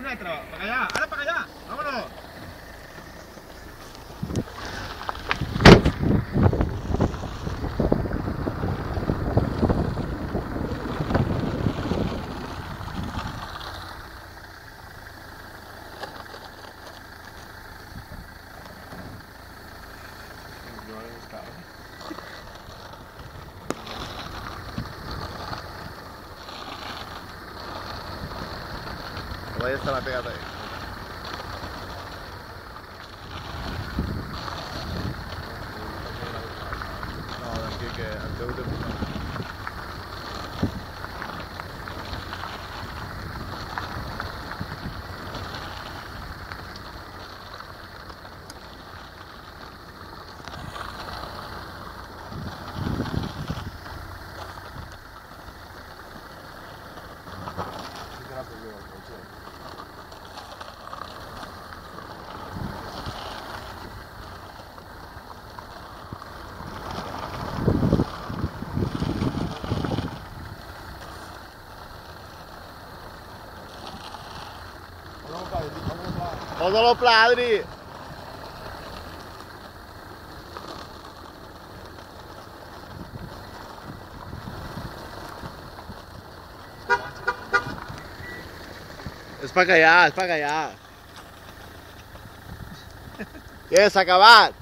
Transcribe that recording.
metros. Para allá, ahora para allá. Vámonos. Ahí está la pegada ahí. No, teu té Pósalo pra Adri. Es para ganhar, es para ganhar. ¿Quieres acabar?